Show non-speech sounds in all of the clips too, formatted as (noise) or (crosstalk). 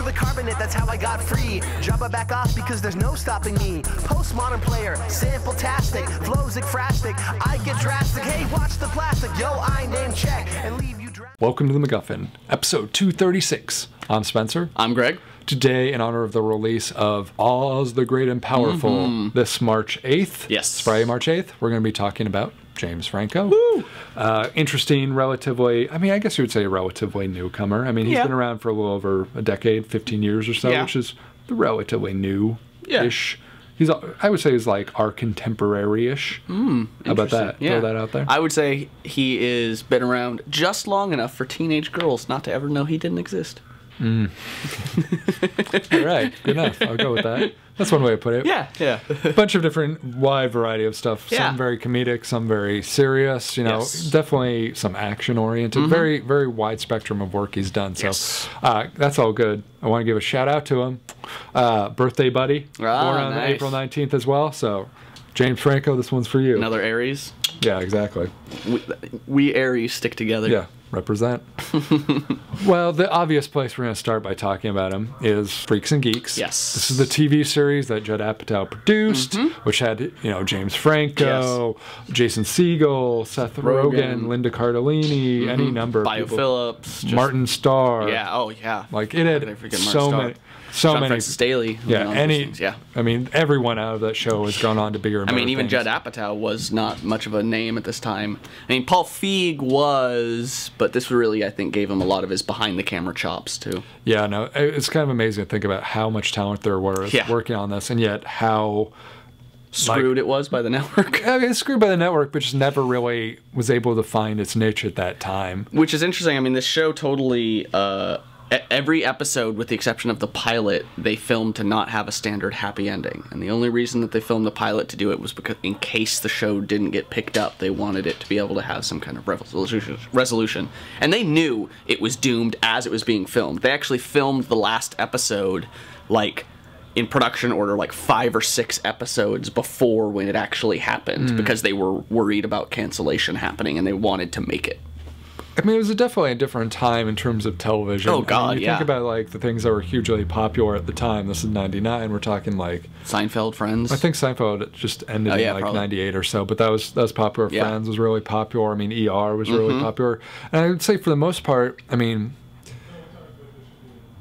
through the carbonite, that's how I got free. Jabba back off because there's no stopping me. Postmodern player, sample-tastic, flows ekphrastic. I get drastic. Hey, watch the plastic. Yo, I name check and leave you dra- Welcome to the MacGuffin, episode 236. I'm Spencer. I'm Greg. Today, in honor of the release of Oz the Great and Powerful this March 8th, Mm-hmm. Yes. it's Friday, March 8th, we're going to be talking about James Franco. Uh, interesting, relatively, I mean, I guess you would say a relatively newcomer. I mean, he's Yeah. been around for a little over a decade, 15 years or so, Yeah. which is the relatively new ish. He's, I would say he's like our contemporary ish. How about that? Throw that out there. I would say he is been around just long enough for teenage girls not to ever know he didn't exist. (laughs) All right, good enough. I'll go with that. That's one way to put it. Yeah, yeah. a (laughs) bunch of different wide variety of stuff Yeah. some very comedic some very serious you know Yes. Mm-hmm. definitely some action oriented very very wide spectrum of work he's done so Yes. uh, that's all good i want to give a shout out to him uh, birthday buddy Ah, born on nice. april 19th as well so james franco this one's for you Another Aries. Yeah exactly We, we Aries stick together. yeah represent (laughs) well the obvious place we're going to start by talking about him is freaks and geeks Yes. this is the tv series that judd apatow produced mm-hmm. which had you know james franco jason Segel, seth rogen, Rogen. linda cardellini any mm-hmm. number of Bio people. Phillips. just- martin starr Yeah. Oh, yeah. like it had I forget Martin so Starr? many so John many Francis Daley. yeah and all those any things, Yeah. i mean everyone out of that show has gone on to bigger and I mean, even things. Judd Apatow was not much of a name at this time. I mean, Paul Feig was, but this really, I think, gave him a lot of his behind the camera chops too. Yeah, no, it's kind of amazing to think about how much talent there was Yeah. working on this, and yet how Screwed it was by the (laughs) network. I mean, screwed by the network, but just never really was able to find its niche at that time. Which is interesting. I mean, this show totally. Uh, every episode, with the exception of the pilot, they filmed to not have a standard happy ending. And the only reason that they filmed the pilot to do it was because, in case the show didn't get picked up, they wanted it to be able to have some kind of resolution. Resolution, and they knew it was doomed as it was being filmed. They actually filmed the last episode, like in production order like five or six episodes before when it actually happened hmm. because they were worried about cancellation happening and they wanted to make it. I mean, it was definitely a different time in terms of television. Oh, I mean, God, you yeah. think about like the things that were hugely popular at the time. This is '99. We're talking like Seinfeld, Friends. I think Seinfeld just ended Oh, in like '98 or so, but that was that was popular. Yeah. Mm-hmm. Friends was really popular. I mean, ER was really popular, and I would say for the most part, I mean.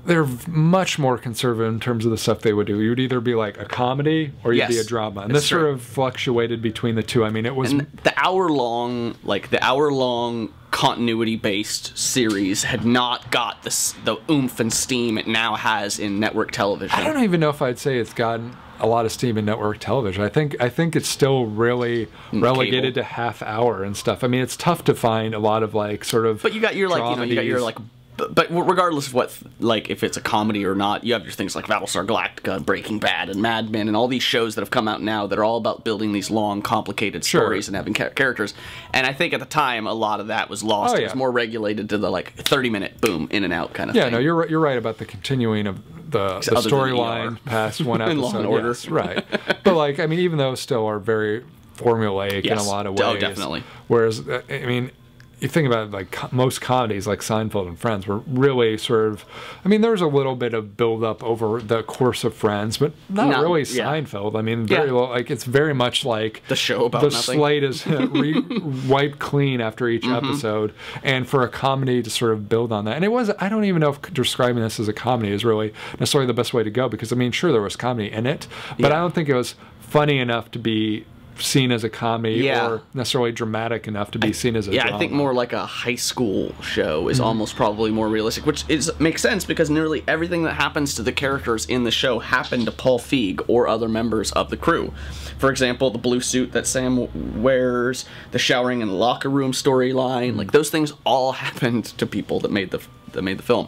They're much more conservative in terms of the stuff they would do. You would either be like a comedy or you'd be a drama, and this sort of fluctuated between the two. I mean, it was and the hour long, like the hour long continuity based series had not got the the oomph and steam it now has in network television. I don't even know if I'd say it's gotten a lot of steam in network television. I think I think it's still really relegated cable. to half hour and stuff. I mean, it's tough to find a lot of like sort of. But you got your like you know you got your like. But, but regardless of what like if it's a comedy or not, you have your things like Battlestar Galactica, Breaking Bad, and Mad Men, and all these shows that have come out now that are all about building these long, complicated Sure. stories and having cha- characters. And I think at the time a lot of that was lost. Oh, It was more regulated to the like thirty minute boom in and out kind of Yeah, thing. no, you're right- you're right about the continuing of the, the storyline past (laughs) one episode. Law and Order. Yes, right. But like, I mean, even those still are very formulaic in a lot of ways. Oh, definitely. Whereas, uh, I mean. You think about it, like most comedies, like Seinfeld and Friends, were really sort of. I mean, there was a little bit of build up over the course of Friends, but not No, really yeah. Seinfeld. I mean, very Yeah. well, like it's very much like The show about the nothing. slate is (laughs) re- wiped clean after each Mm-hmm. episode, and for a comedy to sort of build on that. And it was I don't even know if describing this as a comedy is really necessarily the best way to go because I mean, sure there was comedy in it, but I don't think it was funny enough to be seen as a comedy Yeah. or necessarily dramatic enough to be seen as a yeah, drama. I think more like a high school show is mm-hmm. almost probably more realistic, which is makes sense because nearly everything that happens to the characters in the show happened to Paul Feig or other members of the crew. For example, the blue suit that Sam wears, the showering in the locker room storyline, like those things all (laughs) happened to people that made the that made the film.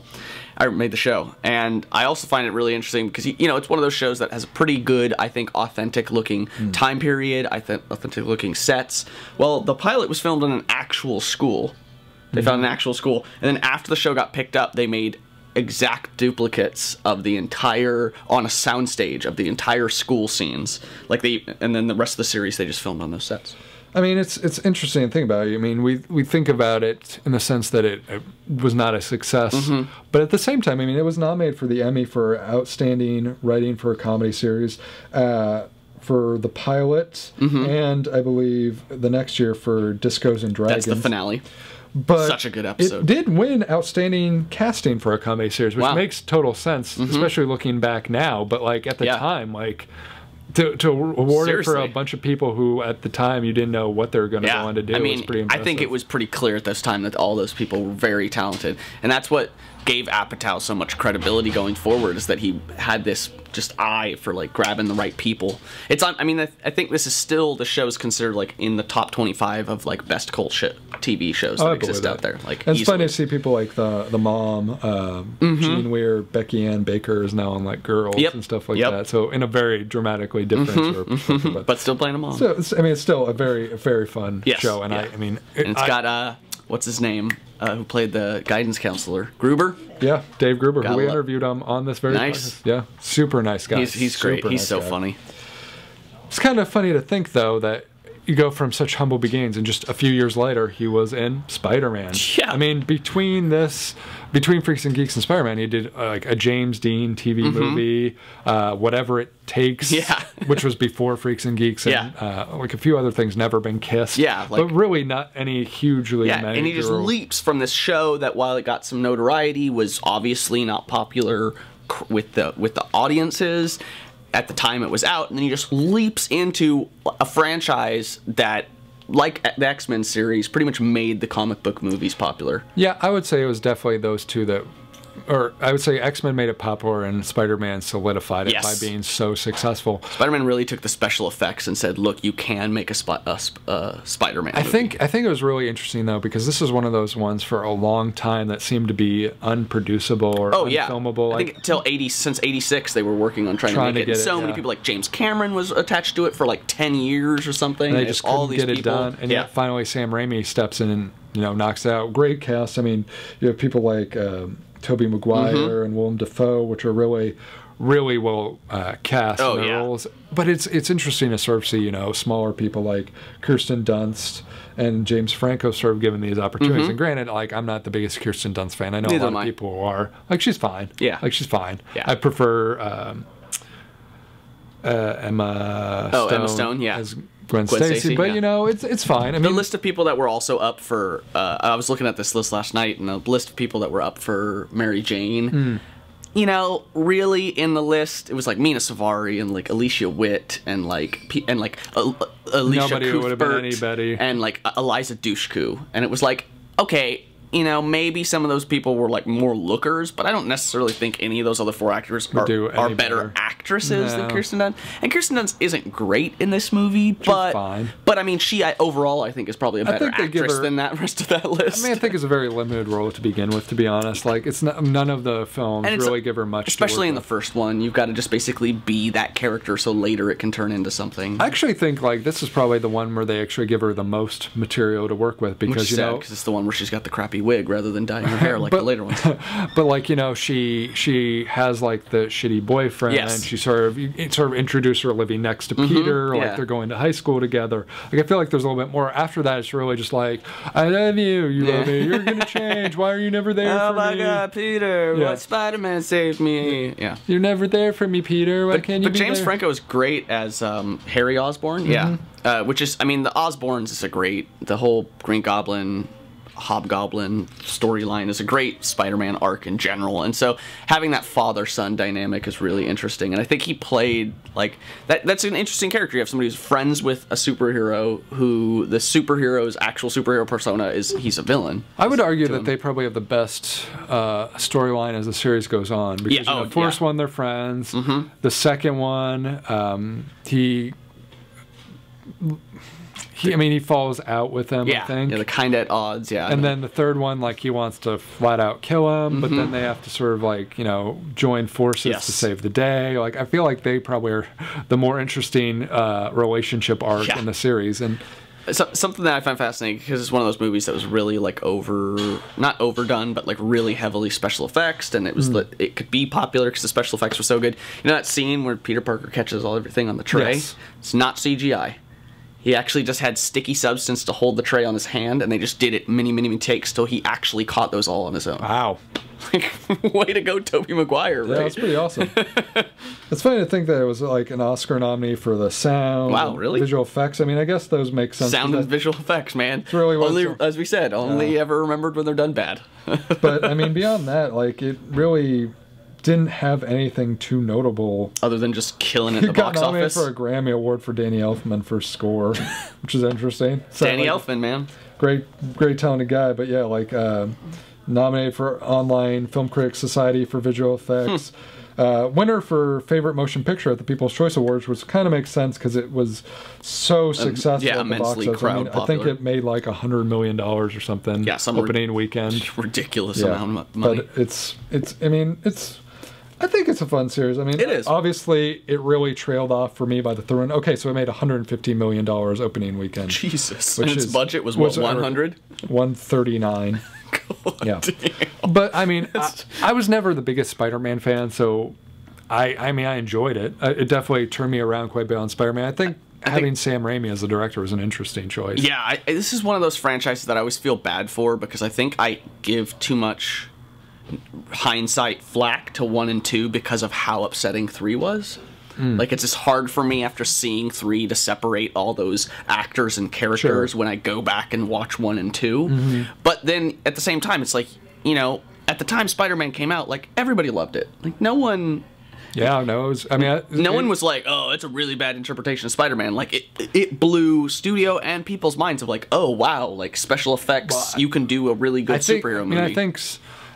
I made the show, and I also find it really interesting because you know it's one of those shows that has a pretty good, I think, authentic looking hmm. time period. I think authentic looking sets. Well, the pilot was filmed in an actual school. They found an hmm. actual school, and then after the show got picked up, they made exact duplicates of the entire on a soundstage of the entire school scenes. Like they, and then the rest of the series they just filmed on those sets. I mean, it's it's interesting to think about. It. I mean, we we think about it in the sense that it, it was not a success, Mm-hmm. but at the same time, I mean, it was nominated for the Emmy for outstanding writing for a comedy series, uh, for the pilot, and I believe the next year for Discos and Dragons. Mm-hmm. That's the finale. But Such a good episode. It did win outstanding casting for a comedy series, which Wow. Mm-hmm. makes total sense, especially looking back now. But like at the Yeah. time, like to, to award it for a bunch of people who at the time you didn't know what they were going to go on to do. I mean, was pretty I think it was pretty clear at this time that all those people were very talented, and that's what gave Apatow so much credibility going forward is that he had this just eye for like grabbing the right people. It's on. I mean, I, I think this is still the show is considered like in the top twenty-five of like best cult shit TV shows Oh, that exist out there. Like, And it's funny easily. to see people like the the mom, um, Jean Weir, Becky Ann Baker is now on like Girls Yep. and stuff like Yep. that. So in a very dramatically different sort of perspective, but, but still playing them all. so it's, I mean, it's still a very very fun Yes, show, and I, yeah. I mean, and it's I- got uh, what's his name? Uh, who played the guidance counselor? Gruber. Yeah, Dave Gruber, Gotta who we love- interviewed him on this very Nice. podcast. Yeah, super nice guy. He's he's great. Super He's nice so guy. funny. It's kind of funny to think though that you go from such humble beginnings and just a few years later he was in Spider-Man. (laughs) Yeah. I mean, between this, between Freaks and Geeks and Spider-Man, he did uh, like a James Dean TV movie, uh, whatever it takes. (laughs) Yeah. which was before Freaks and Geeks, and uh, like a few other things. Never been kissed. Yeah, like- but really not any hugely. Yeah, and he just leaps from this show that while it got some notoriety was obviously not popular with the with the audiences at the time it was out, and then he just leaps into a franchise that like the X-Men series pretty much made the comic book movies popular. Yeah, I would say it was definitely those two that, or I would say X Men made it popular and Spider Man solidified it Yes. by being so successful. Spider-Man really took the special effects and said, "Look, you can make a, spi- a sp- uh, Spider-Man." I movie." think I think it was really interesting though because this is one of those ones for a long time that seemed to be unproducible or Oh yeah, unfilmable. I Like, think until eighty since eighty six they were working on trying, Trying to to make it. get it, so many people like James Cameron was attached to it for like ten years or something. they and just all these get it people, done, and yeah, yet finally Sam Raimi steps in and you know knocks it out. Great cast. I mean, you have people like um, Tobey Maguire Mm-hmm. and Willem Dafoe, which are really, really well uh, cast Oh, in their yeah. roles. But it's it's interesting to sort of see you know smaller people like Kirsten Dunst and James Franco sort of given these opportunities. And granted, like I'm not the biggest Kirsten Dunst fan. I know Mm-hmm. Neither a lot of I. people who are. Like she's fine. Yeah. like she's fine. Yeah. I prefer. Um, uh, Emma Oh, Stone Emma Stone, yeah. as Gwen, Gwen Stacy, Stacy, but yeah. you know it's it's fine. I mean, the list of people that were also up for. Uh, I was looking at this list last night, and the list of people that were up for Mary Jane. Hmm. You know, really in the list, it was like Mena Suvari and like Alicia Witt and like and like uh, Alicia Nobody would have been Cuthbert anybody. and like Eliza Dushku, and it was like okay. You know, maybe some of those people were like more lookers, but I don't necessarily think any of those other four actors are, do are better, better. actresses than Kirsten Dunst. And Kirsten Dunst isn't great in this movie, but fine. but I mean, she I, overall I think is probably a better think they give actress her- than that rest of that list. I mean, I think it's a very limited role to begin with. To be honest, like it's not, none of the films really give her much. to especially in the first one, you've got to just basically be that character, so later it can turn into something. I actually think like this is probably the one where they actually give her the most material to work with which because is you sad know because it's the one where she's got the crappy wig rather than dyeing her hair like But- the later ones. (laughs) but like you know she she has like the shitty boyfriend Yes. Mm-hmm. and she sort of you sort of introduce her living next to peter yeah. like they're going to high school together like i feel like there's a little bit more after that it's really just like i love you you love me. You're gonna change why are you never there oh for my me God, Peter! Yeah. What Spider-Man saved me? Yeah. you're never there for me peter why But, can't you but James there? Franco is great as um, Harry Osborn. Yeah, Mm-hmm. uh, which is, I mean, the Osborns is a great. The whole Green Goblin, Hobgoblin storyline is a great Spider-Man arc in general, and so having that father-son dynamic is really interesting. And I think he played like that. That's an interesting character. You have somebody who's friends with a superhero who the superhero's actual superhero persona is he's a villain. I would argue that him. they probably have the best uh, storyline as the series goes on. Because Yeah, you know, oh, the first yeah. one, they're friends. The second one, um, he, he, I mean, he falls out with them. I Yeah, think. yeah, the kind at odds. Yeah, and then the third one, like he wants to flat out kill him, but then they have to sort of like you know join forces Mm-hmm. Yes. to save the day. Like I feel like they probably are the more interesting uh, relationship arc Yeah. in the series. And so, something that I find fascinating because it's one of those movies that was really like over, not overdone, but like really heavily special effects, and it was li- it could be popular because the special effects were so good. You know that scene where Peter Parker catches all everything on the tray? Yes. It's not CGI. He actually just had sticky substance to hold the tray on his hand, and they just did it many, many, many takes till he actually caught those all on his own. Wow. (laughs) Way to go, Tobey Maguire! Yeah, Right? that's pretty awesome. (laughs) it's funny to think that it was like an Oscar nominee for the sound, Wow, really? visual effects. I mean, I guess those make sense. Sound and visual effects, man. really was only, some- as we said, only ever remembered when they're done bad. (laughs) but I mean, beyond that, like it really didn't have anything too notable. Other than just killing it in the got box nominated office. for a Grammy Award for Danny Elfman for score, (laughs) which is interesting. So, Danny like, Elfman, man. great, great talented guy. But yeah, like uh, nominated for Online Film Critics Society for visual effects. Uh, winner for favorite motion picture at the People's Choice Awards, which kind of makes sense because it was so successful yeah, at the box immensely office. I, mean, crowd I think it made like a hundred million dollars or something. Yeah, some opening weekend. (laughs) Ridiculous Yeah, amount of money. but it's it's. I mean, it's. I think it's a fun series. I mean, It is. Obviously, it really trailed off for me by the third one. Okay, so it made 150 million dollars opening weekend. Jesus. Which and its is- budget was what, was a- 100? 139. (laughs) yeah. But I mean, I, I was never the biggest Spider-Man fan, so I I mean I enjoyed it. Uh, It definitely turned me around quite a bit on Spider-Man. I think having Sam Raimi as the director was an interesting choice. Yeah, I, this is one of those franchises that I always feel bad for because I think I give too much hindsight flack to one and two because of how upsetting three was. Hmm. Like it's just hard for me after seeing three to separate all those actors and characters Sure. when I go back and watch one and 2 Mm-hmm. But then at the same time, it's like you know, at the time Spider-Man came out, like everybody loved it. Like no one Yeah, no, it was. I mean, I, no it- one was like, "Oh, it's a really bad interpretation of Spider-Man." Like it, it blew studio and people's minds of like, "Oh, wow! Like special effects, Well, I- you can do a really good I think, superhero I movie." mean, I think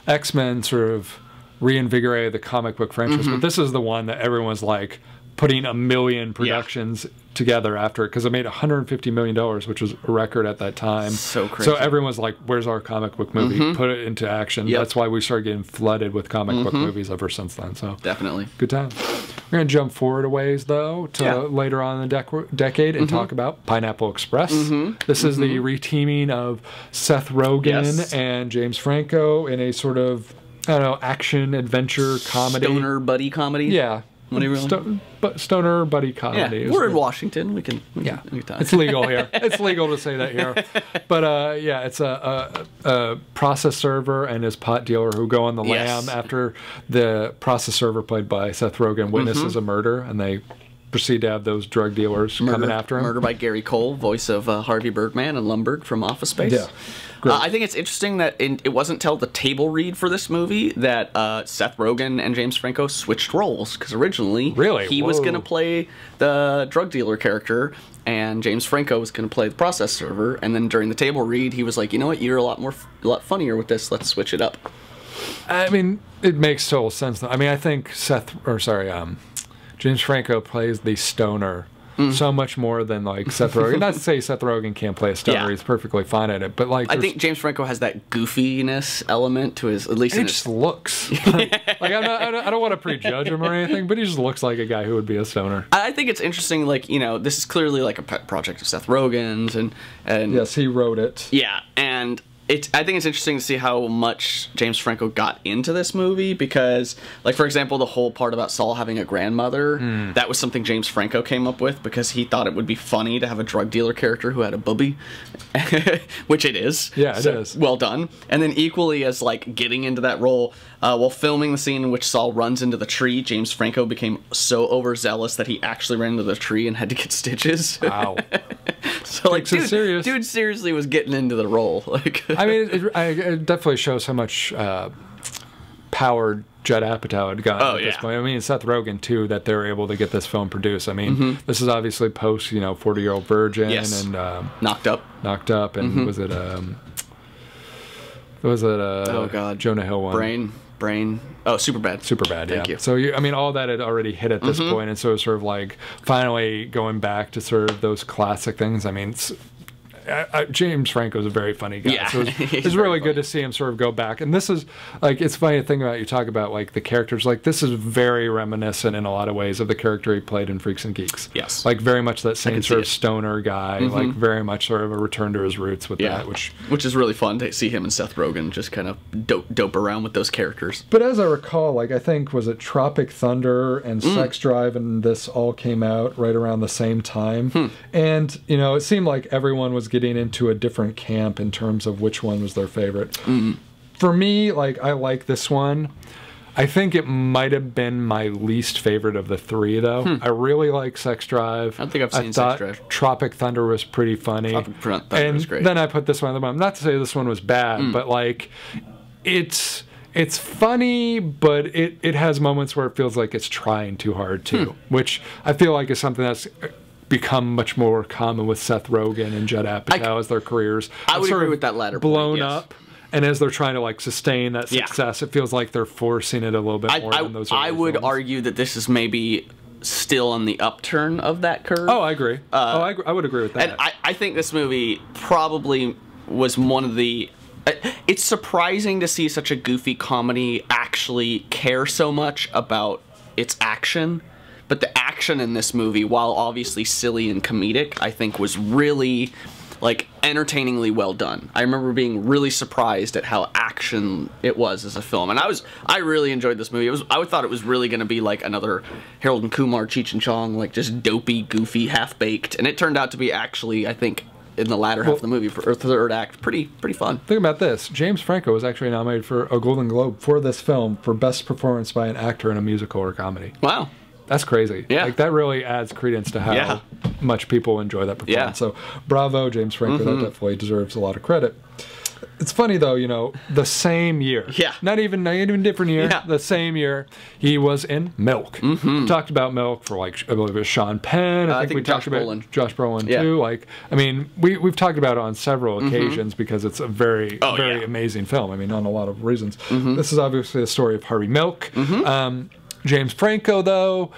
X Men sort of reinvigorated the comic book franchise, Mm-hmm. but this is the one that everyone's like putting a million productions together after it because it made 150 million dollars, which was a record at that time. So crazy. Mm-hmm. So everyone's like, "Where's our comic book movie? Put it into action." Yep. That's why we started getting flooded with comic book movies ever since then. So definitely. good time. We're gonna jump forward a ways though to Yeah. Mm-hmm. later on in the dec- decade and talk about Pineapple Express. This is the reteaming of Seth Rogen Yes. and James Franco in a sort of I don't know action adventure comedy. Stoner buddy comedy. Yeah. Whatever. Sto- but stoner buddy yeah. comedy. is We're in. Washington. We can. We Yeah, can, we can it's legal here. It's legal to say that here. (laughs) But uh, yeah, it's a, a, a process server and his pot dealer who go on the Yes. lam after the process server, played by Seth Rogen, witnesses a murder, and they proceed to have those drug dealers coming after him. Murder by Gary Cole, voice of uh, Harvey Birdman and Lumbergh from Office Space. Yeah. Great. Uh, I think it's interesting that in, it wasn't till the table read for this movie that uh, Seth Rogen and James Franco switched roles because originally Really? he was going to play the drug dealer character and James Franco was going to play the process server and then during the table read he was like you know what you're a lot more f- a lot funnier with this let's switch it up I mean, it makes total sense. Though. I mean, I think Seth, or sorry, um, James Franco plays the stoner Mm. so much more than like Seth Rogen. (laughs) Not to say Seth Rogen can't play a stoner; Yeah. he's perfectly fine at it. But like, I think James Franco has that goofiness element to his at least he in just his, looks (laughs) like I'm not, I don't, don't want to prejudge him or anything, but he just looks like a guy who would be a stoner. I think it's interesting like you know this is clearly like a pet project of Seth Rogen's and and Yes, he wrote it. Yeah, and it. I think it's interesting to see how much James Franco got into this movie because, like for example, the whole part about Saul having a grandmother Hmm. that was something James Franco came up with because he thought it would be funny to have a drug dealer character who had a booby, (laughs) which it is. Yeah, it So, is. Well done. And then equally as like getting into that role, uh, while filming the scene in which Saul runs into the tree, James Franco became so overzealous that he actually ran into the tree and had to get (laughs) stitches. Wow. (laughs) so like, it dude, serious. dude seriously was getting into the role. (laughs) Like, I mean, it, I, it definitely shows how much uh, power Judd Apatow had gotten Oh, at this yeah. point. I mean, Seth Rogen too, that they were able to get this film produced. I mean, this is obviously post, you know, Forty Year Old Virgin Mm-hmm. Yes. and um, knocked up. Knocked Up, and was it um, was it uh, Oh, God. Jonah Hill one? Brain, brain. Oh, super bad. Super bad, Thank yeah. you. So you, I mean, all that had already hit at this mm-hmm. point, and so it's sort of like finally going back to sort of those classic things. I mean, it's, I, I, James Franco's a very funny guy. Yeah, so it's, (laughs) it's really good to see him sort of go back. And this is like it's funny to think about. You talk about like the characters. Like this is very reminiscent in a lot of ways of the character he played in Freaks and Geeks. Yes. like very much that same sort of it. stoner guy. Like very much sort of a return to his roots with Yeah, that. Which, which is really fun to see him and Seth Rogen just kind of dope, dope around with those characters. but as I recall, like I think was it Tropic Thunder and Mm. Sex Drive and this all came out right around the same time. Hmm. And you know, it seemed like everyone was getting into a different camp in terms of which one was their favorite. Mm-hmm. For me, like I like this one. I think it might have been my least favorite of the three, though. I really like Sex Drive. Hmm. I don't think I've seen Sex thought Drive. Tropic Thunder was pretty funny. Tropic Thunder and was great. then I put this one on the bottom. Not to say this one was bad, Hmm. but like it's it's funny, but it it has moments where it feels like it's trying too hard too, Hmm. which I feel like is something that's become much more common with Seth Rogen and Judd Apatow as their careers. I would agree with that latter point, Blown yes. up. And as they're trying to like sustain that Yeah. success, it feels like they're forcing it a little bit I, more I, than those. I would films. argue that this is maybe still on the upturn of that curve. Oh, I agree. oh, I, I would agree with that. Uh, And I, I think this movie probably was one of the. uh, It's surprising to see such a goofy comedy actually care so much about its action. But the action in this movie, while obviously silly and comedic, I think was really like entertainingly well done. I remember being really surprised at how action it was as a film, and I was I really enjoyed this movie. It was I thought it was really going to be like another Harold and Kumar Cheech and Chong, like just dopey, goofy, half baked, and it turned out to be actually I think in the latter half of the movie or third act pretty pretty fun. Think about this. James Franco was actually nominated for a Golden Globe for this film for best performance by an actor in a musical or comedy. Wow. That's crazy. Yeah. Like that really adds credence to how Yeah. much people enjoy that performance. Yeah. Mm-hmm. So bravo, James Franco. That definitely deserves a lot of credit. It's funny though, you know, the same year. Yeah. Not even not even different year. Yeah. The same year he was in Milk. Mm-hmm. We talked about Milk for like I believe it was Sean Penn. I, I think, think we Josh talked about Brolin. Josh Brolin Yeah. too. Like I mean, we we've talked about it on several occasions because it's a very Oh, very yeah. Mm-hmm. amazing film. I mean, on a lot of reasons. This is obviously the story of Harvey Milk. Um, James Franco, though,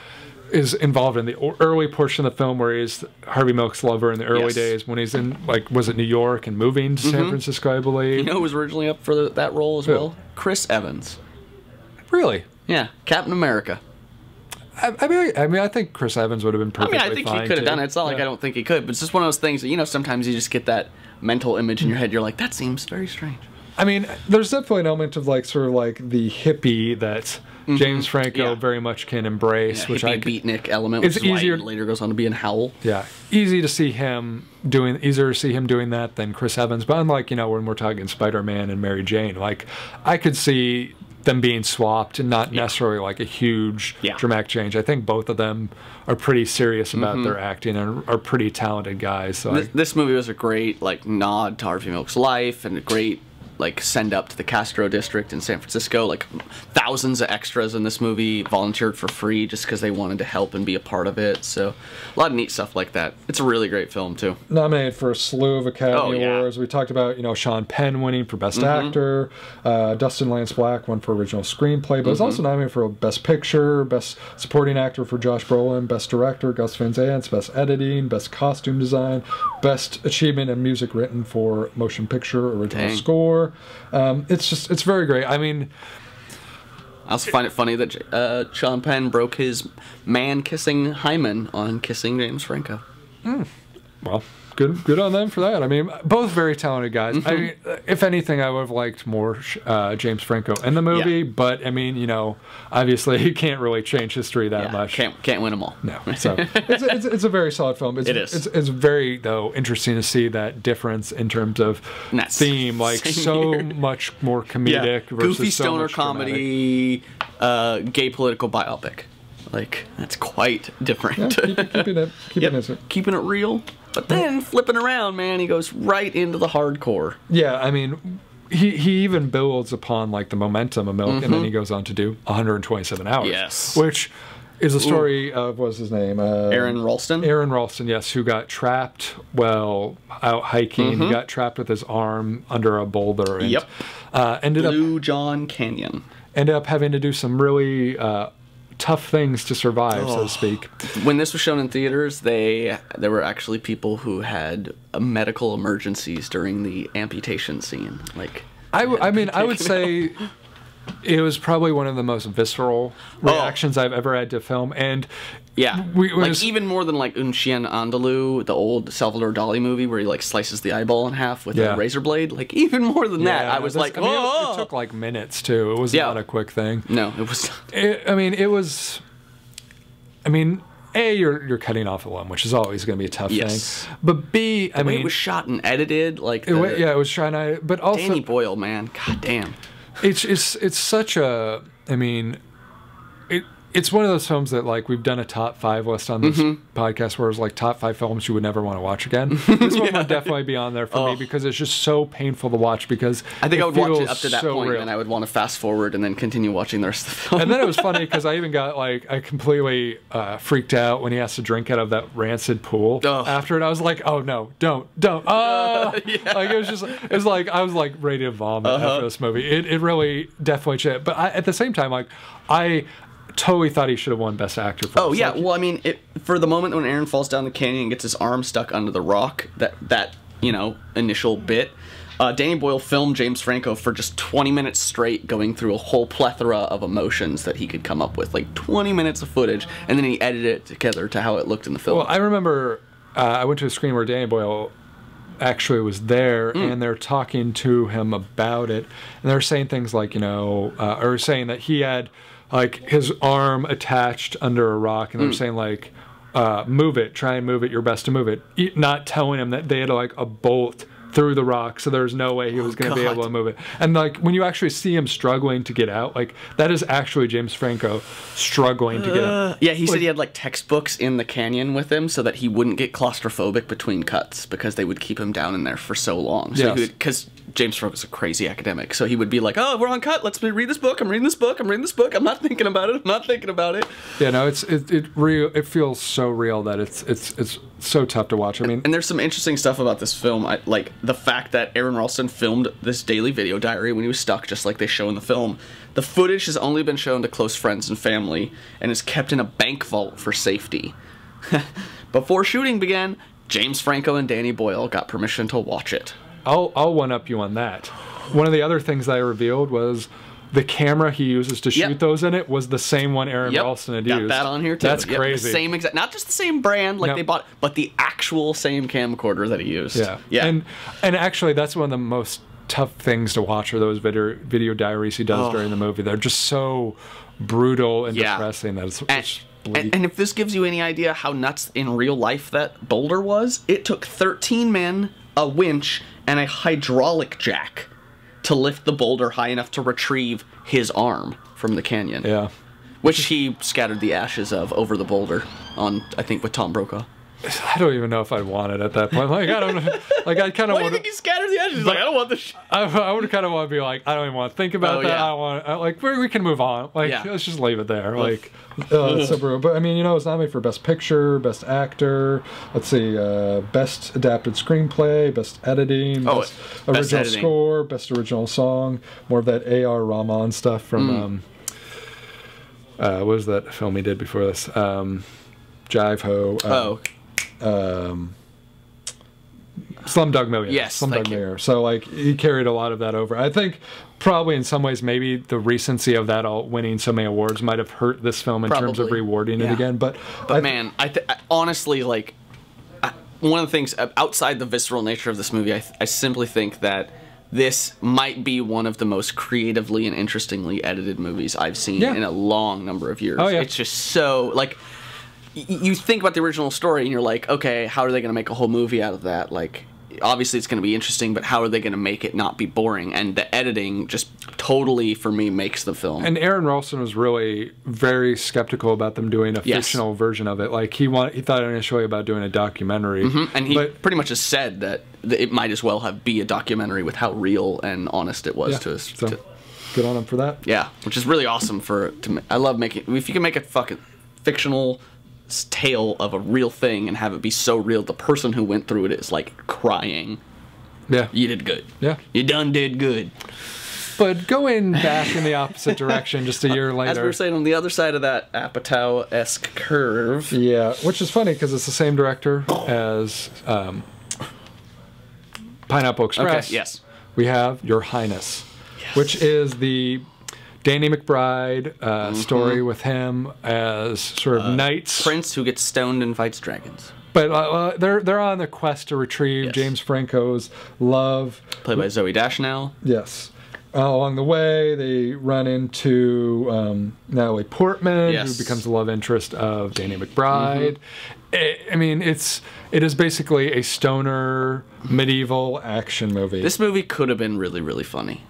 is involved in the early portion of the film where he's Harvey Milk's lover in the early Yes. Mm-hmm. days when he's in, like, was it New York and moving to San Francisco, I believe. You know who was originally up for the, that role as well? Chris Evans. really? Yeah, Captain America. I, I mean, I, I mean, I think Chris Evans would have been I mean, I think he could have done it. It's not like Yeah. I don't think he could, but it's just one of those things that you know. Sometimes you just get that mental image in your head. You're like, that seems very strange. I mean, there's definitely an element of like sort of like the hippie that James Franco Mm-hmm. Yeah. very much can embrace, Yeah, which I could, beatnik element, which It's easier- later goes on to be in Howl. yeah, easy to see him doing easier to see him doing that than Chris Evans. But unlike you know when we're talking Spider Man and Mary Jane, like I could see them being swapped and not necessarily like a huge Yeah. dramatic change. I think both of them are pretty serious about their acting and are pretty talented guys. So I, This, this movie was a great like nod to Harvey Milk's life and a great like send up to the Castro district in San Francisco. Like thousands of extras in this movie volunteered for free just because they wanted to help and be a part of it. So a lot of neat stuff like that. It's a really great film too. nominated for a slew of Academy Oh, yeah. Awards. We talked about, you know, Sean Penn winning for Best Mm-hmm. Actor. Uh, Dustin Lance Black won for Original Screenplay, but Mm-hmm. was also nominated for Best Picture, Best Supporting Actor for Josh Brolin, Best Director Gus Van Sant, Best Editing, Best Costume Design, Best Achievement in Music Written for Motion Picture Original Dang. Score. Um, it's just, it's very great. I mean, I also find it funny that uh, Sean Penn broke his man kissing hymen on kissing James Franco. well, good good on them for that. I mean, both very talented guys. I Mm-hmm. mean, if anything, I would have liked more uh, James Franco in the movie, Yeah. but I mean, you know, obviously (laughs) he can't really change history that Yeah, much. can't can't win them all. No, so it's, it's, it's a very solid film. It's, (laughs) It is. It's, it's very though interesting to see that difference in terms of that's theme, (laughs) like so much more comedic versus goofy so stoner comedy, uh, gay political biopic. Like that's quite different. Yeah, keep, keeping it, keeping Yep, it. keeping it real, but then flipping around, man, he goes right into the hardcore. Yeah, I mean, he he even builds upon like the momentum of Milk, and then he goes on to do 127 hours. Mm-hmm. Yes. which is a story of what's his name? Uh, Aron Ralston. Aron Ralston, yes, who got trapped while out hiking. He got trapped with his arm under a boulder and Mm-hmm. Yep. uh, ended up Blue John Canyon. ended up having to do some really uh, tough things to survive, so to speak. when this was shown in theaters, they there were actually people who had uh, medical emergencies during the amputation scene. Like, I mean, I would say it was probably one of the most visceral reactions I've ever had to film, and yeah, we, it like was- even more than like Un Chien Andalou, the old Salvador Dali movie where he like slices the eyeball in half with Yeah. a razor blade. Like even more than that, I was that's- like, I mean, it- oh, it, took like minutes too. It was Yeah. not a quick thing. no, it was. It, I mean, it was. I mean, a you're you're cutting off a limb, which is always going to be a tough Yes. thing. But b, I I mean, it was shot and edited. Like, it wa- yeah, it was trying to. But also, Danny Boyle, man, god damn. it's it's it's such a i mean it it's one of those films that like we've done a top five list on this Mm-hmm. podcast where it's like top five films you would never want to watch again (laughs) this one would definitely be on there for me Oh. because it's just so painful to watch because I think I would watch it up to that so point, real. and I would want to fast forward and then continue watching the rest of the film. and then it was funny (laughs) because I even got like I completely uh, freaked out when he has to drink out of that rancid pool Oh. after it. I was like, oh no, don't, don't. (laughs) Oh, like it was just it was like I was like ready to vomit Uh-huh. after this movie. It it really definitely changed. But I, at the same time, like I totally thought he should have won Best Actor. For Oh yeah, well I mean, it, for the moment when Aron falls down the canyon and gets his arm stuck under the rock, that that you know initial bit, uh, Danny Boyle filmed James Franco for just 20 minutes straight, going through a whole plethora of emotions that he could come up with, like 20 minutes of footage, and then he edited it together to how it looked in the film. Well, I remember uh, I went to a screen where Danny Boyle actually was there, Hmm. and they're talking to him about it, and they're saying things like, you know, uh, or saying that he had like his arm attached under a rock, and they're Hmm. saying like, uh, move it, try and move it, your best to move it, not telling him that they had like a bolt through the rock so there's no way he was oh, going to be able to move it and like when you actually see him struggling to get out like that is actually james franco struggling to get out uh, yeah, he said he had like textbooks in the canyon with him so that he wouldn't get claustrophobic between cuts because they would keep him down in there for so long. So Yes. because James Franco's a crazy academic, so he would be like, "Oh, we're on cut. Let's read this book. I'm reading this book. I'm reading this book. I'm not (laughs) thinking about it. I'm not thinking about it." Yeah, no, it's it it real. It feels so real that it's it's it's so tough to watch. I mean, And there's some interesting stuff about this film, I, like the fact that Aron Ralston filmed this daily video diary when he was stuck, just like they show in the film. The footage has only been shown to close friends and family, and is kept in a bank vault for safety. (laughs) Before shooting began, James Franco and Danny Boyle got permission to watch it. I'll I'll one up you on that. One of the other things I revealed was the camera he uses to shoot Yep. those in it was the same one Aron Yep, Ralston had got used. that on here too. That's Yep, the crazy. same exact, not just the same brand like Yep. they bought, but the actual same camcorder that he used. Yeah, yeah. And and actually, that's one of the most tough things to watch are those video video diaries he does Oh. during the movie. They're just so brutal and Yeah. depressing that it's, And, and, and if this gives you any idea how nuts in real life that boulder was, it took 13 men, a winch, and a hydraulic jack to lift the boulder high enough to retrieve his arm from the canyon. yeah. Which he scattered the ashes of over the boulder on, I think, with Tom Brokaw. (laughs) I don't even know if I'd want it at that point. Like I don't. Like I kind of Why do you want. think he scattered the ashes? He's like, I don't want this. Sh-. I, I would kind of want to be like, I don't even want to think about Oh, that. yeah. I don't want, I, like, we, we can move on. Like, Yeah. let's just leave it there. Like, (laughs) uh, so brutal. But I mean, you know, it's nominated for Best Picture, Best Actor. Let's see, uh, Best Adapted Screenplay, Best Editing, Oh, Best Best Original Editing. Score, Best Original Song. More of that A.R. Rahman stuff from, Hmm. um, uh, what was that film he did before this? Um, Jai Ho. Um, Oh, Slumdog Millionaire. Yes, Slumdog. Millionaire. So like he carried a lot of that over. I think probably in some ways maybe the recency of that all winning so many awards might have hurt this film in terms of Probably. rewarding it again. But But I- man, I, th- I honestly like I, one of the things uh, outside the visceral nature of this movie. I, th- I simply think that this might be one of the most creatively and interestingly edited movies I've seen Yeah. in a long number of years. Oh, yeah. It's just so like you think about the original story and you're like, okay, how are they going to make a whole movie out of that? Like, obviously it's going to be interesting, but how are they going to make it not be boring? And the editing just totally, for me, makes the film. and Aron Ralston was really very skeptical about them doing a Yes. fictional version of it. Like he want, he thought initially about doing a documentary. Mm-hmm. and he but pretty much has said that it might as well have be a documentary with how real and honest it was yeah, to us. so to- good on him for that. yeah, which is really awesome for. To, I love making. If you can make a fucking fictional tale of a real thing and have it be so real, the person who went through it is like crying. Yeah, You did good. yeah. You done did good. But going (laughs) back in the opposite direction just a year later. As we were saying, on the other side of that Apatow esque curve. Yeah, which is funny because it's the same director as um, Pineapple Express. Okay, yes. We have Your Highness, which is the Danny McBride uh, story with him as sort of knights. Prince who gets stoned and fights dragons. But uh, uh, they're they're on the quest to retrieve Yes. James Franco's love. Played by Zooey Deschanel. Yes. Uh, along the way, they run into um, Natalie Portman, Yes. who becomes the love interest of Danny McBride. I I mean, it's it is basically a stoner medieval action movie. This movie could have been really, really funny.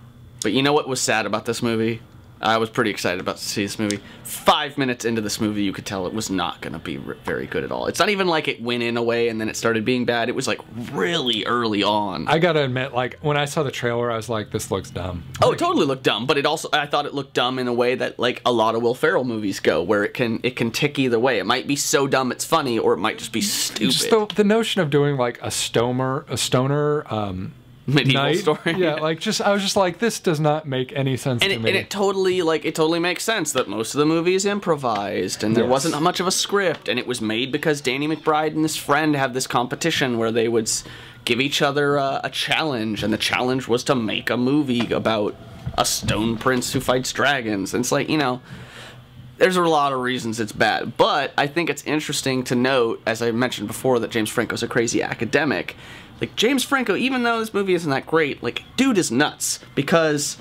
But you know what was sad about this movie? I was pretty excited about to see this movie. Five minutes into this movie, you could tell it was not going to be very good at all. It's not even like it went in a way and then it started being bad. It was like really early on. I gotta admit, like when I saw the trailer, I was like, "This looks dumb." Oh, it totally looked dumb, but it also I thought it looked dumb in a way that like a lot of Will Ferrell movies go, where it can it can tick either way. It might be so dumb it's funny, or it might just be stupid. Just the, the notion of doing like a stoner, a stoner um, Medieval knight. story. Yeah, (laughs) like just I was just like, this does not make any sense and to it, me. and it totally like it totally makes sense that most of the movie is improvised and there Yes. wasn't much of a script and it was made because Danny McBride and his friend have this competition where they would give each other uh, a challenge and the challenge was to make a movie about a stone prince who fights dragons and it's like you know there's a lot of reasons it's bad, but I think it's interesting to note, as I mentioned before, that James Franco's a crazy academic. Like James Franco, even though this movie isn't that great, like dude is nuts. Because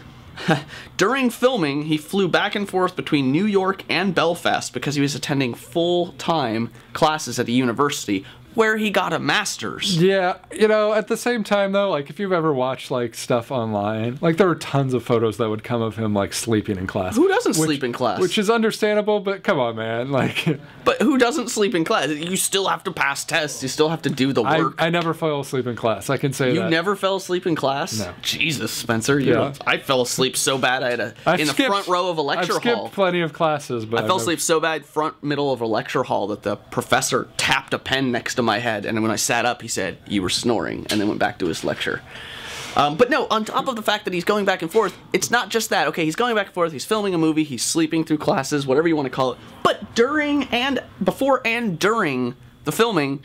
(laughs) during filming he flew back and forth between New York and Belfast because he was attending full-time classes at a university where he got a master's. Yeah, you know, at the same time though, like if you've ever watched like stuff online, like there were tons of photos that would come of him like sleeping in class. Who doesn't Which- sleep in class? Which is understandable, but come on, man. Like (laughs) But who doesn't sleep in class? You still have to pass tests. You still have to do the work. I never fell asleep in class. I can say You that. never fell asleep in class? No. Jesus, Spencer. You Yeah. don't- I fell asleep so bad I had a I've in the front row of a lecture hall. I've skipped hall. plenty of classes, but I fell asleep so bad front middle of a lecture hall that the professor tapped a pen next to my head, and then when I sat up, he said, "You were snoring," and then went back to his lecture. Um, but no, on top of the fact that he's going back and forth, it's not just that. Okay, he's going back and forth. He's filming a movie. He's sleeping through classes, whatever you want to call it. But during and before and during the filming,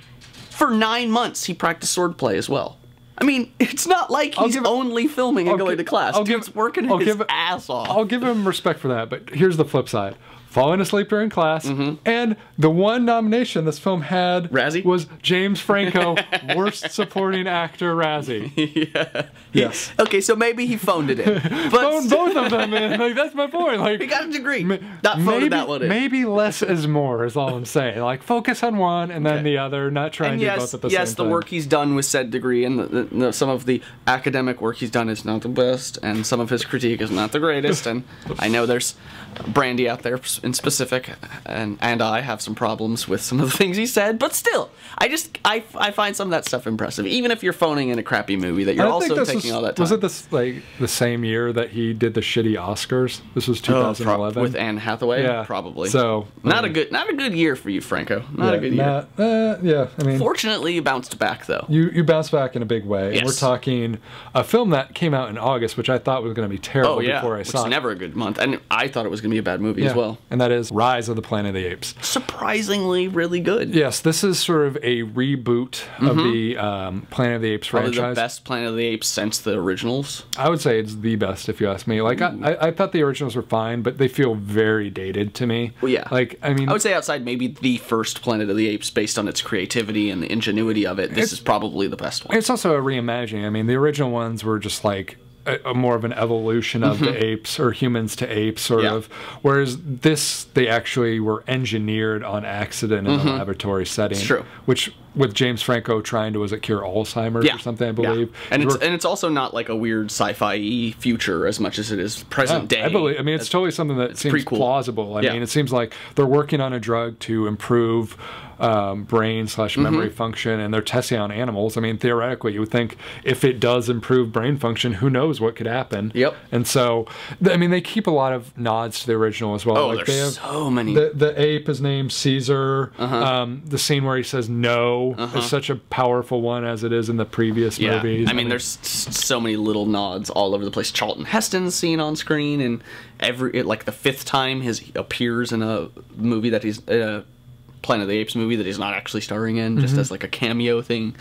for nine months, he practiced swordplay as well. I mean, (laughs) it's not like he's give only filming and I'll going gi- to class. I'll give- working I'll his give ass off. I'll give him respect for that, but here's the flip side. Falling asleep during class, Mm-hmm. and the one nomination this film had Razzie? was James Franco, (laughs) Worst Supporting Actor Razzie. (laughs) yeah. Yes. Okay, so maybe he phoned it in. (laughs) But Phone both of them, man. Like that's my point. Like he got a degree. ma- Not phoned maybe, that one in. maybe less is more is all I'm saying. Like focus on one and then Okay. the other, not trying and, do yes, both at the yes, same time. Yes, the work he's done with said degree and the, the, the, some of the academic work he's done is not the best, and some of his critique is not the greatest. And I know there's Brandy out there in specific, and and I have some problems with some of the (laughs) things he said, but still, I just I, I find some of that stuff impressive. Even if you're phoning in a crappy movie, that you're also taking was, all that time. Was it this like the same year that he did the shitty Oscars? This was Oh, 2011 pro- with Anne Hathaway? Yeah, probably. so, not a mean- good not a good year for you, Franco. Not a good year. Not- uh, yeah, I mean, Fortunately, you bounced back though. you you bounce back in a big way. And we're talking a film that came out in August, which I thought was going to be terrible Oh yeah, before I saw is it. never a good month, and I thought it was going to be a bad movie as well. And that is Rise of the Planet of the Apes. Surprisingly, really good. Yes, this is sort of a reboot of the um, Planet of the Apes Mm-hmm. Probably franchise. the best Planet of the Apes since the originals. I would say it's the best if you ask me. Like I, I, I thought the originals were fine, but they feel very dated to me. Well, yeah. Like I mean, I would say outside maybe the first Planet of the Apes, based on its creativity and the ingenuity of it, this is probably the best one. It's also a reimagining. I mean, the original ones were just like a, a more of an evolution of the apes or humans to apes, sort Mm-hmm. Yeah. of. Whereas this, they actually were engineered on accident in a laboratory setting. Mm-hmm. true. Which, with James Franco trying to, was it cure Alzheimer's Yeah, or something? I yeah. believe. and it's and it's also not like a weird sci-fi future as much as it is present day. I believe. I mean, it's totally something that seems cool. plausible. I Yeah. mean, it seems like they're working on a drug to improve um, brain slash memory Mm-hmm. function, and they're testing on animals. I mean, theoretically, you would think if it does improve brain function, who knows what could happen? Yep. And so, I mean, they keep a lot of nods to the original as well. Oh, like there's have so many. the the ape is named Caesar. Uh-huh. Um, the scene where he says no show is such a powerful one as it is in the previous Uh-huh. Yeah, movies. I mean, there's so many little nods all over the place. Charlton Heston's seen on screen, and every like the fifth time his he appears in a movie that he's a Planet of the Apes movie that he's not actually starring in, just Mm-hmm. as like a cameo thing.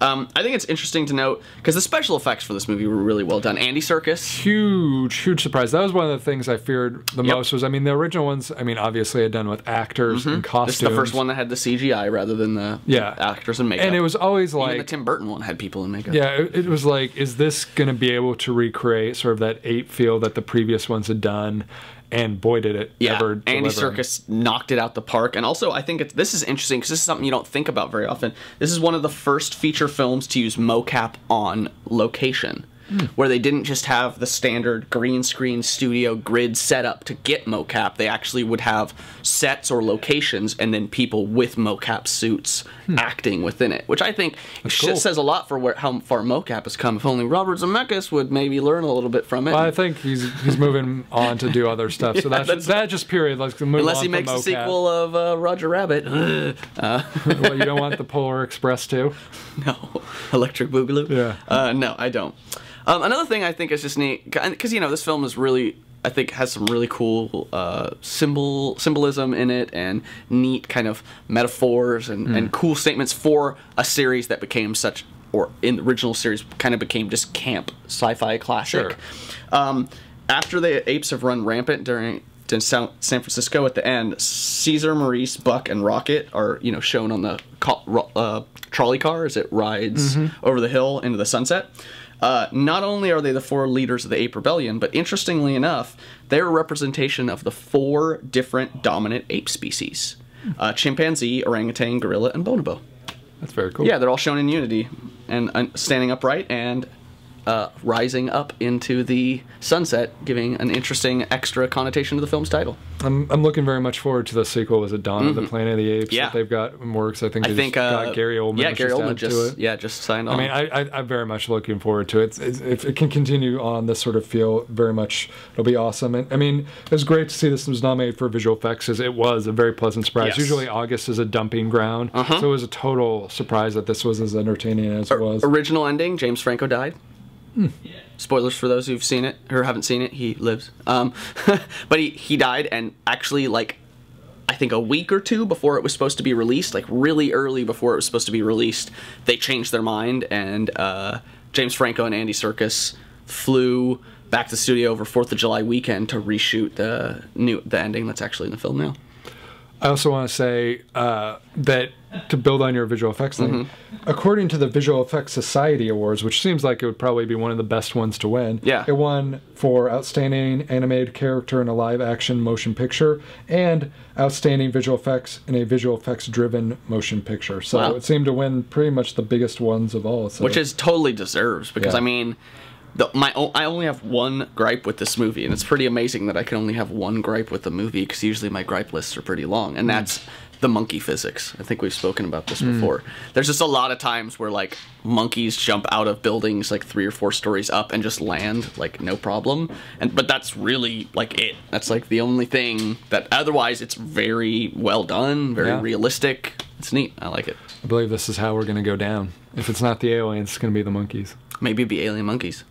Um, I think it's interesting to note because the special effects for this movie were really well done. Andy Serkis, huge, huge surprise. That was one of the things I feared the Yep. most. Was I mean, the original ones. I mean, obviously, had done with actors and costumes. this is the first one that had the CGI rather than the Yeah. actors and makeup. and it was always Even like the Tim Burton one had people in makeup. Yeah, it, it was like, is this going to be able to recreate sort of that ape feel that the previous ones had done? And boy, did it Yeah, ever Andy. Serkis knocked it out the park, and also I think it's, this is interesting because this is something you don't think about very often. This is one of the first feature films to use mocap on location, Hmm. where they didn't just have the standard green screen studio grid setup to get mocap. They actually would have sets or locations, and then people with mocap suits acting within it, which I think cool. says a lot for where how far mocap has come. If only Robert Zemeckis would maybe learn a little bit from it. Well, I think he's he's moving on to do other stuff. So (laughs) that's, that's- that just period. Let's move Unless he makes a sequel of uh, Roger Rabbit. (laughs) well, you don't want the Polar Express too. (laughs) No, Electric Boogaloo. Yeah. Uh, no, I don't. Um, another thing I think is just neat because you know this film is really I think has some really cool uh, symbol symbolism in it and neat kind of metaphors and, Hmm. and cool statements for a series that became such or in the original series kind of became just camp sci-fi classic. Sure. Um, after the apes have run rampant during in San Francisco at the end, Caesar, Maurice, Buck, and Rocket are you know shown on the uh, trolley car as it rides over the hill into the sunset. Uh, not only are they the four leaders of the ape rebellion, but interestingly enough, they're a representation of the four different dominant ape species: uh, chimpanzee, orangutan, gorilla, and bonobo. That's very cool. Yeah, they're all shown in unity and uh, standing upright and uh, rising up into the sunset, giving an interesting extra connotation to the film's title. I'm, I'm looking very much forward to the sequel. Is it Dawn of the Planet of the Apes? Mm-hmm. Yeah. that they've got in works. I think they I think just uh, got Gary Oldman. Yeah, Gary Oldman just yeah just signed on. I mean, I, I, I'm very much looking forward to it. It's, it's, if it can continue on this sort of feel, very much, it'll be awesome. And I mean, it was great to see this was nominated for visual effects, as it was a very pleasant surprise. Yes. Usually, August is a dumping ground, uh -huh. so it was a total surprise that this was as entertaining as it was. Original ending: James Franco died. Hmm. Spoilers for those who've seen it or haven't seen it. He lives, um, (laughs) but he he died, and actually, like I think a week or two before it was supposed to be released, like really early before it was supposed to be released, they changed their mind, and uh, James Franco and Andy Serkis flew back to the studio over Fourth of July weekend to reshoot the new the ending that's actually in the film now. I also want to say uh, that to build on your visual effects thing, Mm-hmm. according to the Visual Effects Society Awards, which seems like it would probably be one of the best ones to win, Yeah. it won for Outstanding Animated Character in a Live Action Motion Picture and Outstanding Visual Effects in a Visual Effects Driven Motion Picture. So Wow. it seemed to win pretty much the biggest ones of all. So. which is totally deserves because Yeah. I mean, the, my I only have one gripe with this movie, and it's pretty amazing that I can only have one gripe with the movie because usually my gripe lists are pretty long, and mm. that's the monkey physics. I think we've spoken about this mm. before. There's just a lot of times where like monkeys jump out of buildings like three or four stories up and just land like no problem, and but that's really like it. That's like the only thing that otherwise it's very well done, very Yeah. realistic. It's neat. I like it. I believe this is how we're going to go down. If it's not the aliens, it's going to be the monkeys. Maybe it'd be alien monkeys.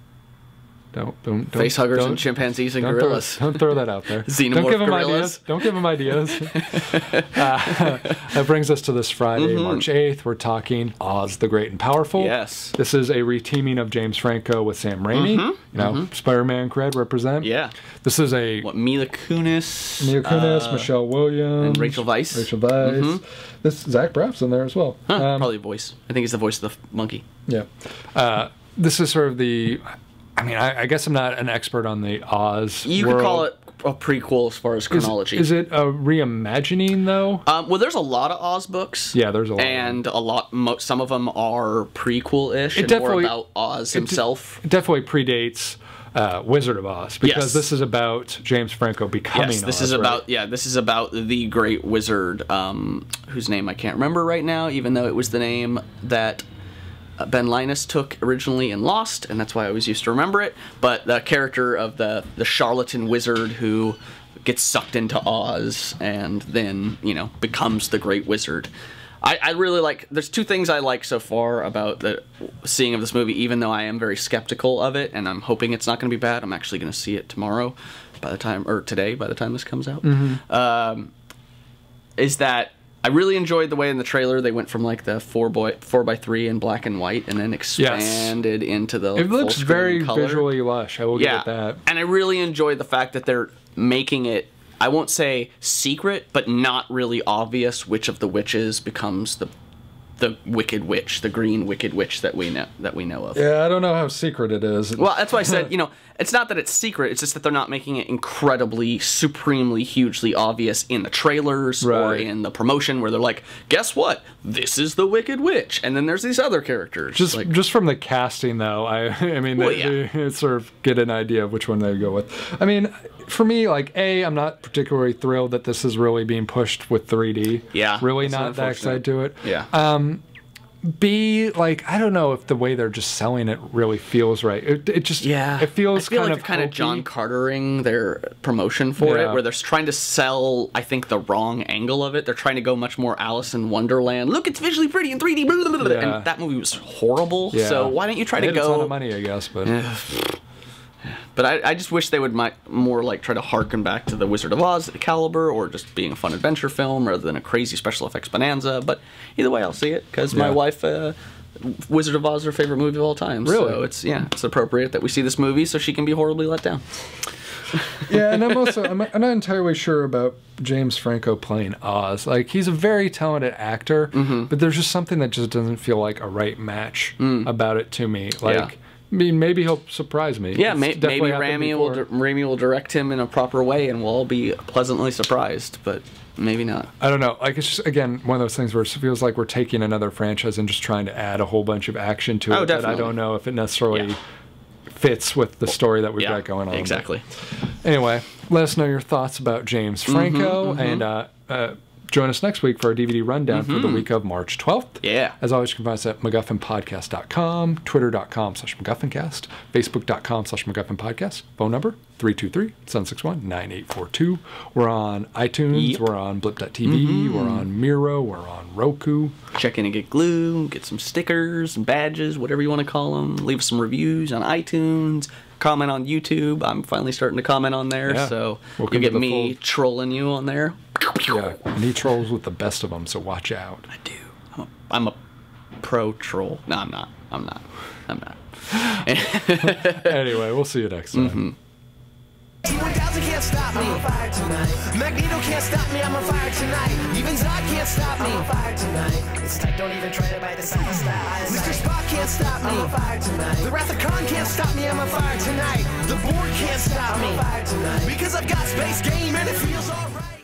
Don't don't, don't Facehuggers don't- and chimpanzees and Don't gorillas. throw, don't throw that out there. (laughs) Xenomorph don't give them gorillas. ideas. Don't give them ideas. (laughs) (laughs) Uh, that brings us to this Friday, March 8th. We're talking Oz the Great and Powerful. Mm-hmm. Yes. This is a reteaming of James Franco with Sam Raimi. You know, Spider-Man cred represent. Mm-hmm. Yeah. This is a What Mila Kunis, Mila Kunis, uh, Michelle Williams, and Rachel Weisz. Rachel Weisz. This Zach Braff's in there as well. huh, Um, probably a voice. I think he's the voice of the monkey. Yeah. Uh, this is sort of the. I mean, I, I guess I'm not an expert on the Oz. You world. could call it a prequel as far as chronology. is it a reimagining though? um, well, there's a lot of Oz books. Yeah, there's a lot and a lot. Mo- some of them are prequel-ish It and definitely- more about Oz himself. It definitely predates uh, Wizard of Oz because Yes. this is about James Franco becoming. Yes, this Oz, is right? about yeah, this is about the great wizard, um, whose name I can't remember right now, even though it was the name that Ben Linus took originally in Lost, and that's why I always used to remember it. But the character of the the charlatan wizard who gets sucked into Oz and then you know becomes the great wizard. I, I really like. There's two things I like so far about the seeing of this movie, even though I am very skeptical of it, and I'm hoping it's not going to be bad. I'm actually going to see it tomorrow, by the time or today, by the time this comes out. Mm-hmm. Um, is that I really enjoyed the way in the trailer they went from like the four boy four by three in black and white, and then expanded into the. It looks very color. visually lush. I will Yeah, give it that. and I really enjoyed the fact that they're making it. I won't say secret, but not really obvious which of the witches becomes the the wicked witch, the green wicked witch that we know that we know of. Yeah, I don't know how secret it is. Well, that's why I said, (laughs) you know, it's not that it's secret, it's just that they're not making it incredibly, supremely, hugely obvious in the trailers or in the promotion where they're like, guess what? This is the Wicked Witch. And then there's these other characters. just like, just from the casting though i (laughs) i mean Well, they, yeah. they sort of get an idea of which one they go with i mean for me like a i'm not particularly thrilled that this is really being pushed with 3d Yeah, really not that excited to it yeah. Um, b like i don't know if the way they're just selling it really feels right it, it just Yeah, it feels feel kind like of kind of. John Cartering their promotion for Yeah. it, where they're trying to sell, I think, the wrong angle of it. They're trying to go much more Alice in Wonderland. Look, it's visually pretty in 3D. blah, blah, blah. Yeah. And that movie was horrible. Yeah. So why don't you try to hit a ton of money i guess but (sighs) But I, I just wish they would more like try to harken back to the Wizard of Oz caliber, or just being a fun adventure film rather than a crazy special effects bonanza. But either way, I'll see it because my wife. Uh, Wizard of Oz is her favorite movie of all time. Really? So it's yeah, it's appropriate that we see this movie so she can be horribly let down. (laughs) yeah, and I'm also I'm, I'm not entirely sure about James Franco playing Oz. Like he's a very talented actor, Mm-hmm. but there's just something that just doesn't feel like a right match about it to me. Like, Mm. Yeah. I mean, maybe he'll surprise me. Yeah, may, definitely maybe Raimi will Raimi will direct him in a proper way, and we'll all be pleasantly surprised. But maybe not. I don't know. Like it's just again one of those things where it feels like we're taking another franchise and just trying to add a whole bunch of action to Oh, it. That I don't know if it necessarily Yeah. fits with the story that we've Yeah, got going on. exactly. Anyway, let us know your thoughts about James Franco and uh, uh, join us next week for our DVD rundown for the week of March 12th. Mm-hmm. Yeah. As always, you can find us at MacGuffinPodcast.com, Twitter.com slash MacGuffinCast, Facebook.com slash MacGuffinPodcast, phone number 323-761-9842. We're on iTunes, Yep. we're on Blip.tv, we're on Miro, we're on Roku. Check in and GetGlue, get some stickers, and badges, whatever you want to call them. Leave us some reviews on iTunes. Comment on YouTube. I'm finally starting to comment on there, Yeah. so Welcome you get me trolling you on there. Yeah, and he trolls with the best of them, so watch out. I do. I'm a, I'm a pro troll. No, I'm not. I'm not. I'm not. (laughs) (laughs) Anyway, we'll see you next time. Mm-hmm. T1000 can't stop me. I'm on fire tonight. Magneto can't stop me. I'm on fire tonight. Even Zod can't stop me. I'm on fire tonight. It's tight. Don't even try to bite the side style. Mr. Spock can't stop me. I'm on fire tonight. The Wrath of Khan can't stop me. I'm on fire tonight. The Borg can't stop me. I'm on fire tonight. Because I've got space game and it feels alright.